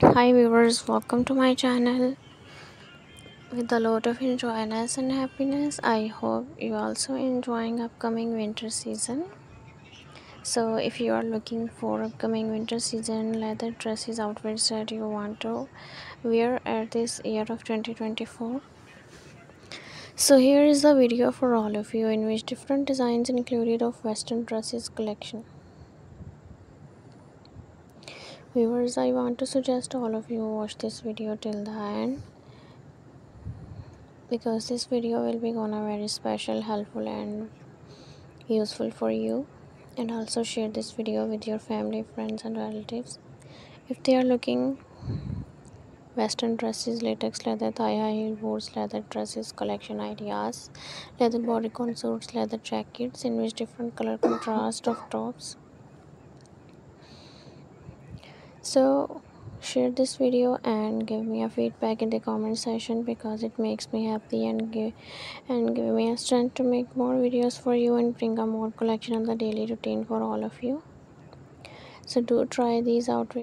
Hi viewers, welcome to my channel with a lot of enjoyness and happiness. I hope you also enjoying upcoming winter season. So if you are looking for upcoming winter season leather dresses outfits that you want to wear at this year of 2024. So here is the video for all of you in which different designs included of western dresses collection. Viewers i want to suggest all of you watch this video till the end because this video will be gonna very special helpful and useful for you. And also share this video with your family friends and relatives. If they are looking western dresses latex leather thigh high heel boots leather dresses collection ideas leather bodycon suits leather jackets in which different color contrast of tops so share this video and give me a feedback in the comment section because it makes me happy and give and give me a strength to make more videos for you and bring a more collection of the daily routine for all of you. So do try these out